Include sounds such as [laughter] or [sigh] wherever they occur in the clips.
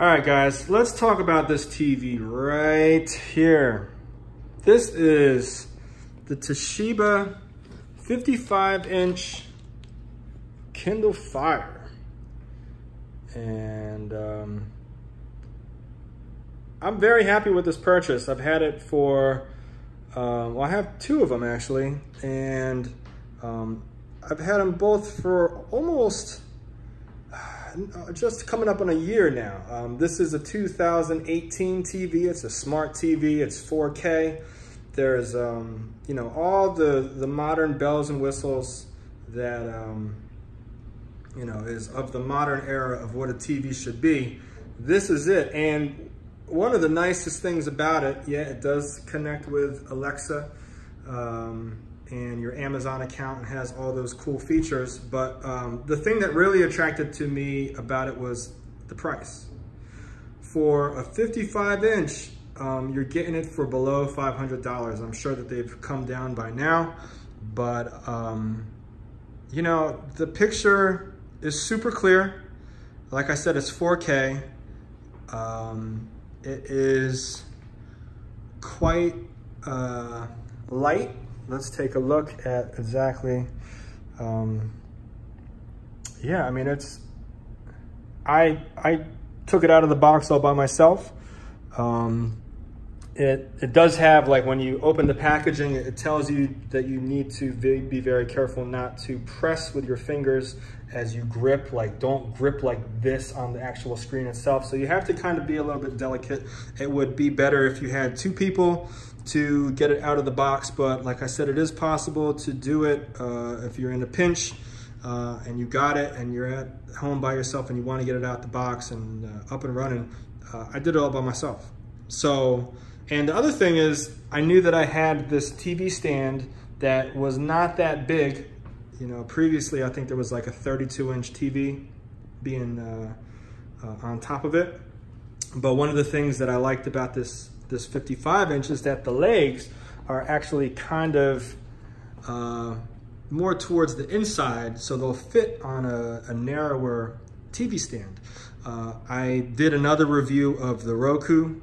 All right, guys, let's talk about this TV right here. This is the Toshiba 55 inch Kindle Fire. And um, I'm very happy with this purchase. I've had it for, um, well, I have two of them actually. And um, I've had them both for almost just coming up on a year now. Um, this is a 2018 TV. It's a smart TV. It's 4K. There's, um, you know, all the, the modern bells and whistles that, um, you know, is of the modern era of what a TV should be. This is it. And one of the nicest things about it, yeah, it does connect with Alexa. Um, and your Amazon account has all those cool features. But um, the thing that really attracted to me about it was the price. For a 55 inch, um, you're getting it for below $500. I'm sure that they've come down by now, but um, you know, the picture is super clear. Like I said, it's 4K. Um, it is quite uh, light let's take a look at exactly, um, yeah, I mean, it's, I, I took it out of the box all by myself. Um, it, it does have, like when you open the packaging, it tells you that you need to be very careful not to press with your fingers as you grip, like don't grip like this on the actual screen itself. So you have to kind of be a little bit delicate. It would be better if you had two people to get it out of the box, but like I said, it is possible to do it uh, if you're in a pinch uh, and you got it and you're at home by yourself and you wanna get it out the box and uh, up and running. Uh, I did it all by myself. So, and the other thing is I knew that I had this TV stand that was not that big. You know, previously I think there was like a 32 inch TV being uh, uh, on top of it. But one of the things that I liked about this this 55 inch is that the legs are actually kind of uh, more towards the inside so they'll fit on a, a narrower TV stand. Uh, I did another review of the Roku.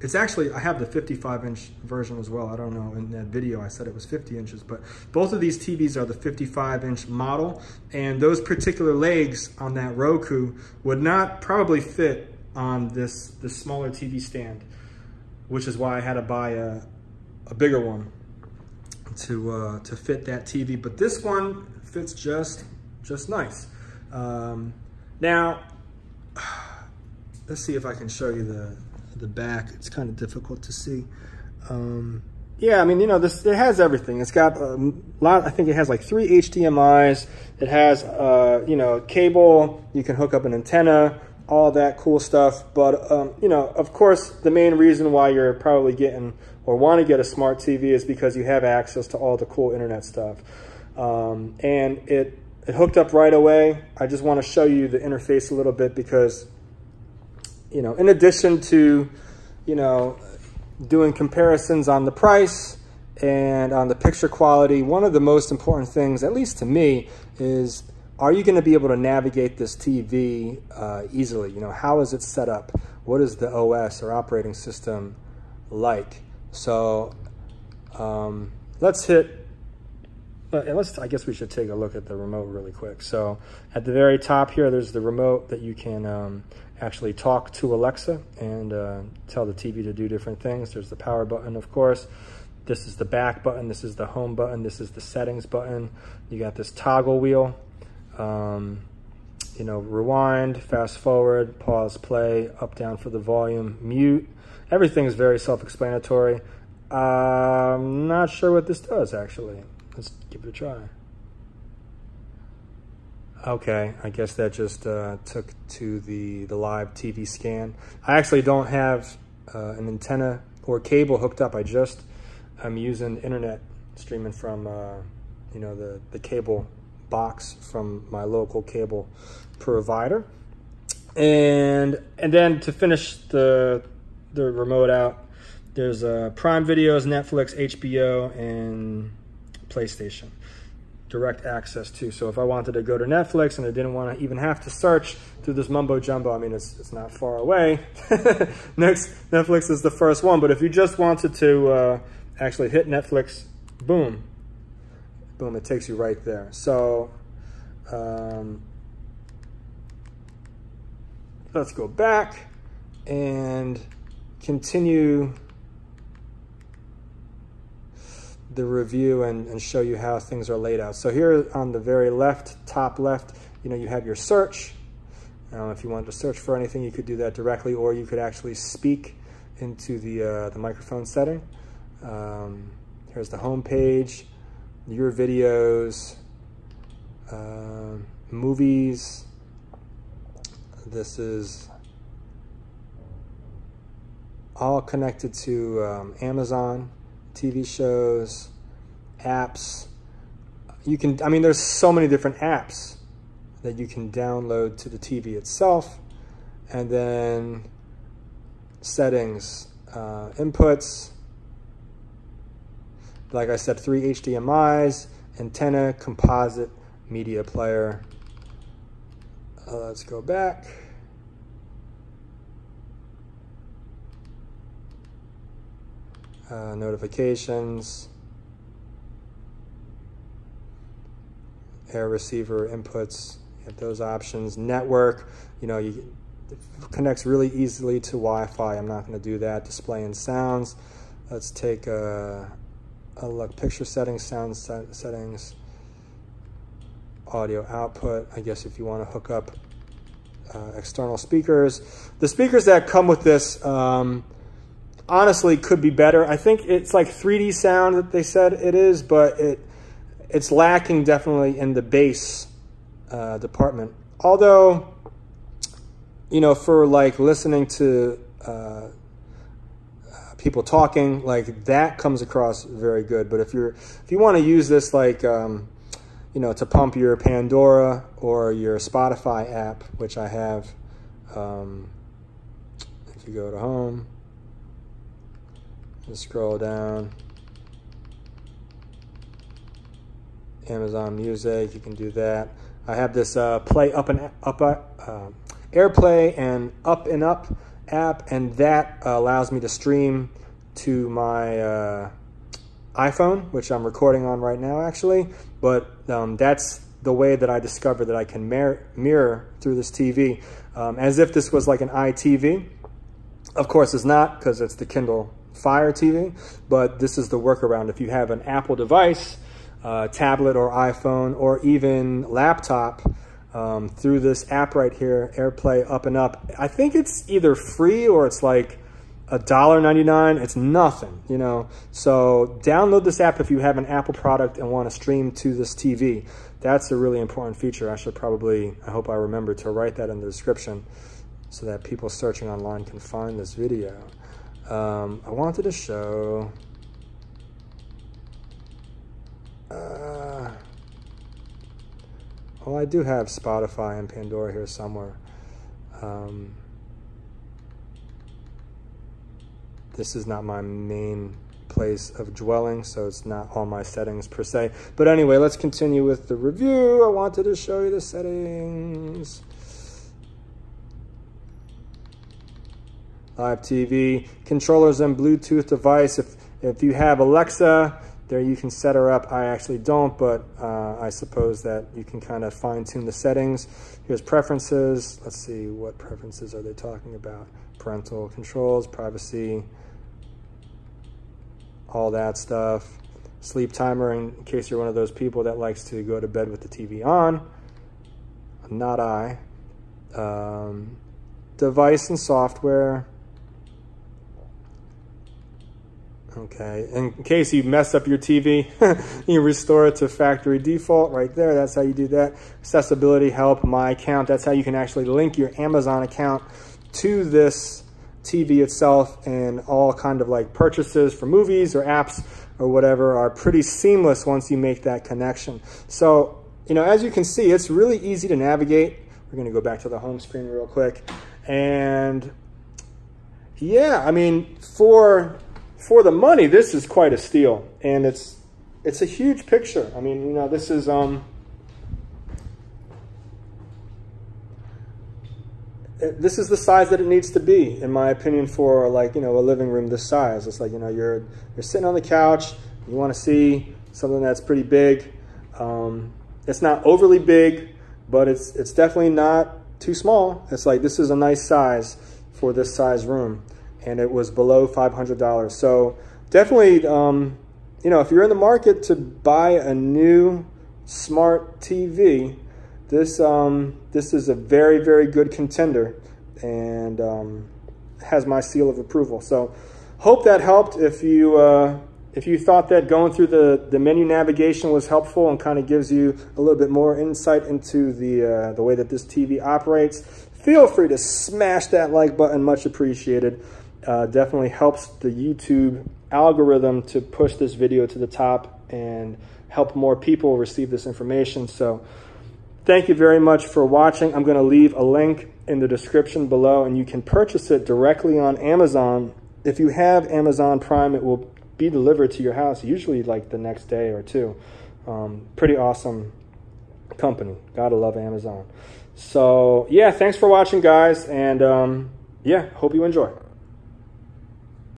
It's actually, I have the 55 inch version as well. I don't know, in that video I said it was 50 inches, but both of these TVs are the 55 inch model and those particular legs on that Roku would not probably fit on this, this smaller TV stand, which is why I had to buy a, a bigger one to, uh, to fit that TV. But this one fits just, just nice. Um, now, [sighs] let's see if I can show you the, the back. It's kind of difficult to see. Um, yeah, I mean, you know, this it has everything. It's got a lot. I think it has like three HDMI's. It has, uh, you know, cable. You can hook up an antenna all that cool stuff. But, um, you know, of course, the main reason why you're probably getting or want to get a smart TV is because you have access to all the cool internet stuff. Um, and it, it hooked up right away. I just want to show you the interface a little bit because, you know, in addition to, you know, doing comparisons on the price and on the picture quality, one of the most important things, at least to me, is are you going to be able to navigate this TV uh, easily? You know, how is it set up? What is the OS or operating system like? So um, let's hit, uh, let's, I guess we should take a look at the remote really quick. So at the very top here, there's the remote that you can um, actually talk to Alexa and uh, tell the TV to do different things. There's the power button, of course. This is the back button. This is the home button. This is the settings button. You got this toggle wheel um, you know, rewind, fast forward, pause, play, up, down for the volume, mute. Everything is very self-explanatory. I'm not sure what this does, actually. Let's give it a try. Okay, I guess that just uh, took to the, the live TV scan. I actually don't have uh, an antenna or cable hooked up. I just am using internet streaming from, uh, you know, the, the cable box from my local cable provider. And and then to finish the the remote out, there's uh, Prime Videos, Netflix, HBO, and PlayStation. direct access to. So if I wanted to go to Netflix and I didn't want to even have to search through this mumbo jumbo, I mean, it's, it's not far away. [laughs] Next, Netflix is the first one. But if you just wanted to uh, actually hit Netflix, boom, boom, it takes you right there. So um, let's go back and continue the review and, and show you how things are laid out. So here on the very left, top left, you know, you have your search. If you wanted to search for anything, you could do that directly, or you could actually speak into the, uh, the microphone setting. Um, here's the home page, your videos, uh, movies. This is all connected to um, Amazon. TV shows, apps. You can, I mean, there's so many different apps that you can download to the TV itself. And then settings, uh, inputs, like I said, three HDMIs, antenna, composite, media player. Uh, let's go back. Uh, notifications, air receiver inputs, those options. Network, you know, you connects really easily to Wi-Fi. I'm not going to do that. Display and sounds. Let's take a, a look. Picture settings, sound set settings, audio output. I guess if you want to hook up uh, external speakers. The speakers that come with this, um, honestly could be better. I think it's like 3D sound that they said it is, but it it's lacking definitely in the bass uh, department. Although, you know, for like listening to uh, people talking, like that comes across very good. But if you're if you want to use this like um, you know to pump your Pandora or your Spotify app, which I have, um, if you go to home just scroll down. Amazon Music, you can do that. I have this uh, Play Up and Up, uh, AirPlay and Up and Up app, and that uh, allows me to stream to my uh, iPhone, which I'm recording on right now, actually. But um, that's the way that I discovered that I can mirror through this TV, um, as if this was like an iTV. Of course, it's not because it's the Kindle Fire TV, but this is the workaround. If you have an Apple device, uh, tablet or iPhone, or even laptop, um, through this app right here, AirPlay Up and Up, I think it's either free or it's like a dollar ninety nine. It's nothing, you know. So download this app if you have an Apple product and want to stream to this TV. That's a really important feature. I should probably, I hope I remember to write that in the description so that people searching online can find this video. Um, I wanted to show. Uh, well, I do have Spotify and Pandora here somewhere. Um, this is not my main place of dwelling, so it's not all my settings per se. But anyway, let's continue with the review. I wanted to show you the settings. Live TV, controllers and Bluetooth device. If, if you have Alexa, there you can set her up. I actually don't, but uh, I suppose that you can kind of fine tune the settings. Here's preferences. Let's see, what preferences are they talking about? Parental controls, privacy, all that stuff. Sleep timer in case you're one of those people that likes to go to bed with the TV on. Not I. Um, device and software Okay, in case you mess up your TV, [laughs] you restore it to factory default right there. That's how you do that. Accessibility, help, my account. That's how you can actually link your Amazon account to this TV itself and all kind of like purchases for movies or apps or whatever are pretty seamless once you make that connection. So, you know, as you can see, it's really easy to navigate. We're gonna go back to the home screen real quick. And yeah, I mean, for for the money, this is quite a steal. And it's it's a huge picture. I mean, you know, this is um, this is the size that it needs to be, in my opinion, for like you know a living room this size. It's like you know you're you're sitting on the couch, you want to see something that's pretty big. Um, it's not overly big, but it's it's definitely not too small. It's like this is a nice size for this size room, and it was below five hundred dollars. So definitely, um, you know, if you're in the market to buy a new smart TV this um, this is a very very good contender and um, has my seal of approval. So hope that helped. If you uh, if you thought that going through the the menu navigation was helpful and kind of gives you a little bit more insight into the uh, the way that this TV operates, feel free to smash that like button. Much appreciated. Uh, definitely helps the YouTube algorithm to push this video to the top and help more people receive this information. So. Thank you very much for watching. I'm going to leave a link in the description below and you can purchase it directly on Amazon. If you have Amazon Prime, it will be delivered to your house usually like the next day or two. Um, pretty awesome company. Gotta love Amazon. So yeah, thanks for watching guys. And um, yeah, hope you enjoy.